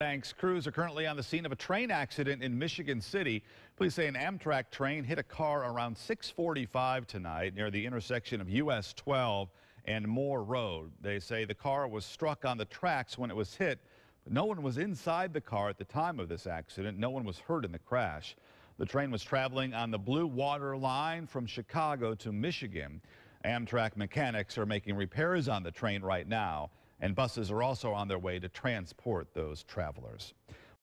Thanks. Crews are currently on the scene of a train accident in Michigan City. Police say an Amtrak train hit a car around 645 tonight near the intersection of US 12 and Moore Road. They say the car was struck on the tracks when it was hit, but no one was inside the car at the time of this accident. No one was hurt in the crash. The train was traveling on the Blue Water Line from Chicago to Michigan. Amtrak mechanics are making repairs on the train right now and buses are also on their way to transport those travelers.